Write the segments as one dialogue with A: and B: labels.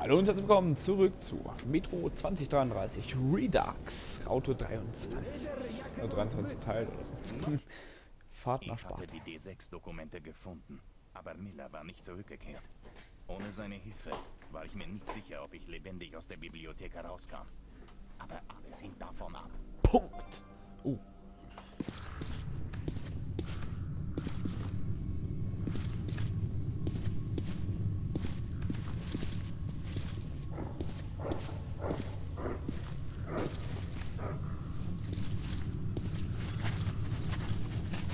A: Hallo und herzlich willkommen zurück zu Metro 2033 Redux Auto 23. Oder 23 Teil oder so. Fahrt nach
B: Ich hatte
A: Sparta.
B: die D6-Dokumente gefunden, aber Miller war nicht zurückgekehrt. Ohne seine Hilfe war ich mir nicht sicher, ob ich lebendig aus der Bibliothek herauskam. Aber alles hing davon ab.
A: Punkt. Oh.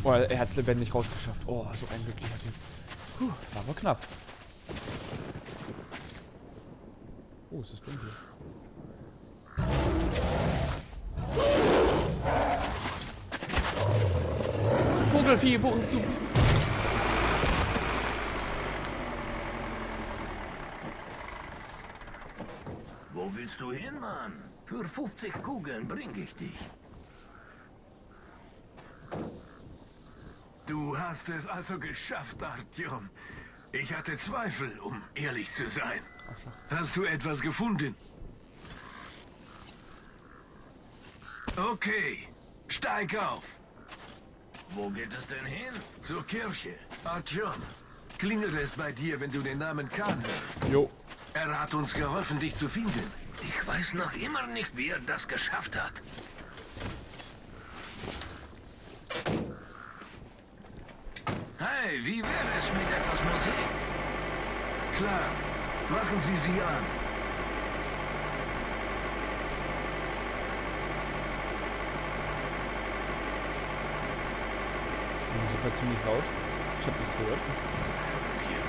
A: Boah, er hat es lebendig rausgeschafft. Oh, so ein glücklicher Typ. Puh, war aber knapp. Oh, ist dunkel. Vogelvieh, wo du...
C: Wo willst du hin, Mann? Für 50 Kugeln bring ich dich. Du hast es also geschafft, Artyom. Ich hatte Zweifel, um ehrlich zu sein. Hast du etwas gefunden? Okay, steig auf. Wo geht es denn hin? Zur Kirche. Artyom, klingelt es bei dir, wenn du den Namen Khan hörst.
A: Jo.
C: Er hat uns geholfen, dich zu finden. Ich weiß noch immer nicht, wie er das geschafft hat. Hey, wie wäre es mit etwas Musik? Klar, machen Sie sie an.
A: Die Musik war ziemlich laut. Ich hab nichts gehört.
C: Hier.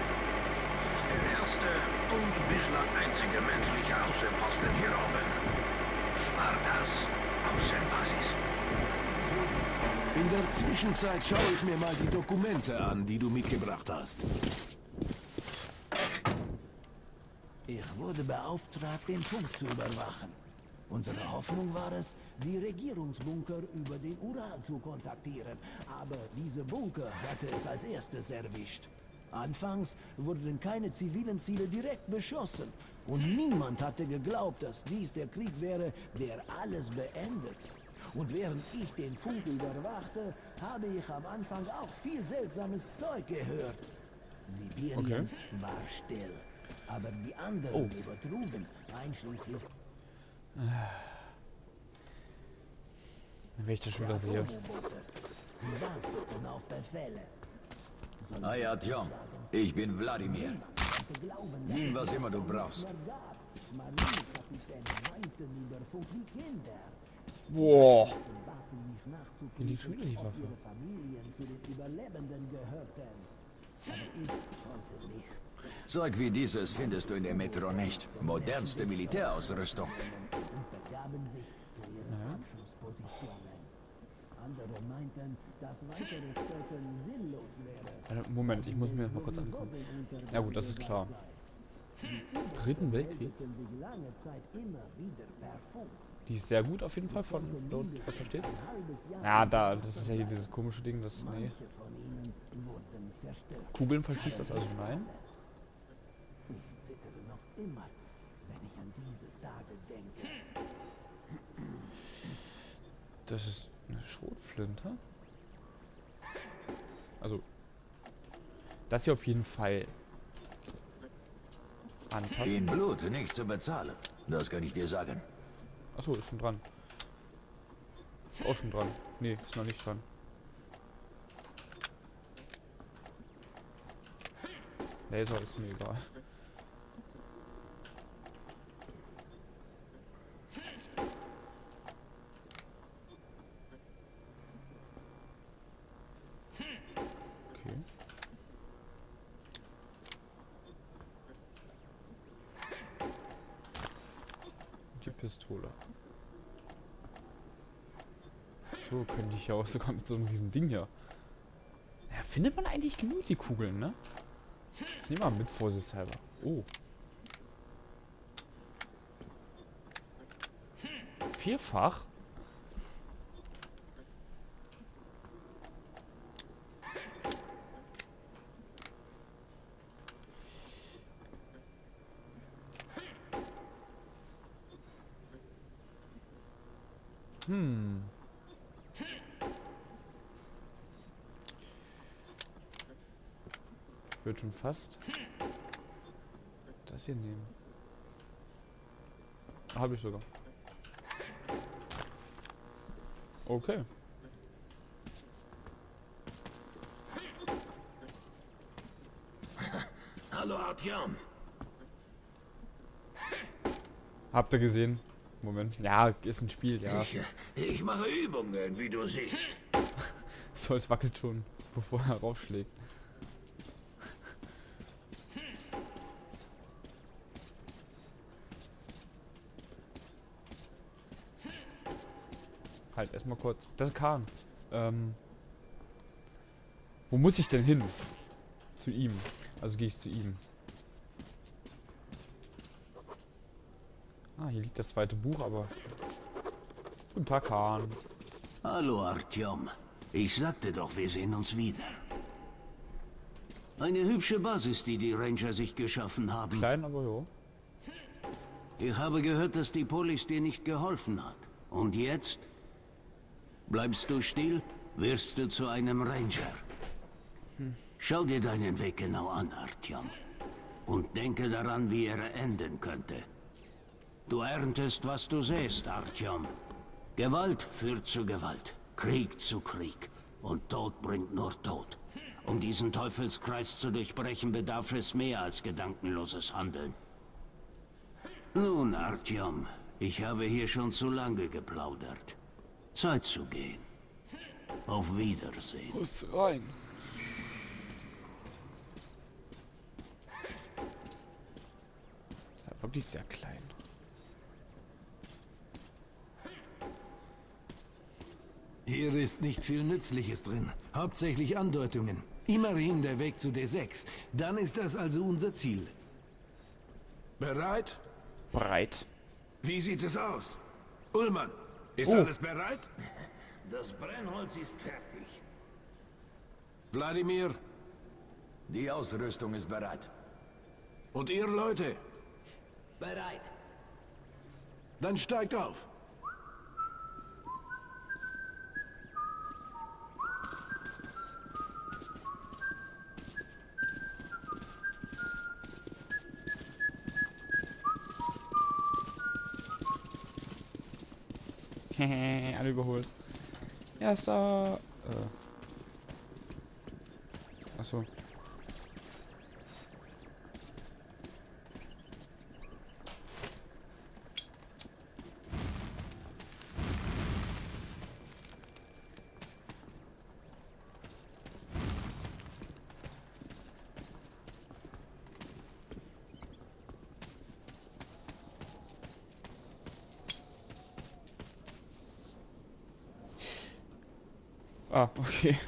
C: Das ist der erste und bislang einzige menschliche Außenposten hier oben. Spartas Außenbasis.
D: In der Zwischenzeit schaue ich mir mal die Dokumente an, die du mitgebracht hast.
E: Ich wurde beauftragt, den Funk zu überwachen. Unsere Hoffnung war es, die Regierungsbunker über den Ural zu kontaktieren. Aber diese Bunker hatte es als erstes erwischt. Anfangs wurden keine zivilen Ziele direkt beschossen. Und niemand hatte geglaubt, dass dies der Krieg wäre, der alles beendet. Und während ich den Funk überwachte, habe ich am Anfang auch viel seltsames Zeug gehört. Sibirien war still. Aber die anderen
A: Oh.
E: übertrugen, einschließlich
A: Wenn ich das schon wieder sehe.
E: Sie warteten auf Befehle.
F: Hi Artyom, ich bin Wladimir. Nimm was immer du brauchst.
A: Boah. wieder die
E: ob
A: Waffe.
E: ihre Familien zu den Überlebenden gehörten. Aber ich konnte nichts.
F: Zeug wie dieses findest du in der Metro nicht. Modernste Militärausrüstung.
E: und begaben sich zu ihren Abschusspositionen. Andere meinten, dass weiteres Töten sinnlos wäre.
A: Warte, Moment, ich muss mir das mal kurz angucken. Ja gut, das ist klar. Dritten Weltkrieg? Die ist sehr gut auf jeden Fall von dort, was da steht. Ja, da, das ist ja hier dieses komische Ding, das, nee. Kugeln verschießt das also nein. Das ist eine Schrotflinte. Also, das hier auf jeden Fall anpassen.
F: In Blut nicht zu bezahlen. Das kann ich dir sagen.
A: Achso, ist schon dran. Ist auch schon dran. Nee, ist noch nicht dran. Laser ist mir egal. Okay. Die Pistole. So könnte ich ja auch sogar mit so einem riesen Ding hier. Ja, findet man eigentlich genug die Kugeln, ne? Ich nehme mal mit, vorsichtshalber. Oh. Vierfach? Hm. Ich würde schon fast das hier nehmen. Habe ich sogar. Okay.
C: Hallo Artyom.
A: Habt ihr gesehen? Moment. Ja, ist ein Spiel, ja.
C: Ich, ich mache Übungen, wie du siehst.
A: So, es wackelt schon, bevor er raufschlägt. Halt, erstmal kurz. Das ist Kahn. Ähm, wo muss ich denn hin? Zu ihm. Also gehe ich zu ihm. Ah, hier liegt das zweite Buch, aber... Guten Tag, Kahn.
E: Hallo Artyom. Ich sagte doch, wir sehen uns wieder. Eine hübsche Basis, die die Ranger sich geschaffen haben.
A: Klein, aber jo.
E: Ich habe gehört, dass die Polis dir nicht geholfen hat. Und jetzt? Bleibst du still, wirst du zu einem Ranger. Schau dir deinen Weg genau an, Artyom. Und denke daran, wie er enden könnte. Du erntest, was du sähst, Artyom. Gewalt führt zu Gewalt, Krieg zu Krieg. Und Tod bringt nur Tod. Um diesen Teufelskreis zu durchbrechen, bedarf es mehr als gedankenloses Handeln. Nun, Artyom, ich habe hier schon zu lange geplaudert. Zeit zu gehen. Auf Wiedersehen.
A: Muss rein. Ist ja wirklich sehr klein.
D: Hier ist nicht viel Nützliches drin. Hauptsächlich Andeutungen. Immerhin der Weg zu D6. Dann ist das also unser Ziel. Bereit?
A: Breit.
C: Wie sieht es aus? Ullmann, ist
A: Oh.
C: alles bereit?
E: Das Brennholz ist fertig.
D: Wladimir
F: Die Ausrüstung ist bereit.
D: und ihr Leute,
E: Bereit.
D: dann steigt auf.
A: Alle überholt. Erster. Äh. Achso. Ah, okay.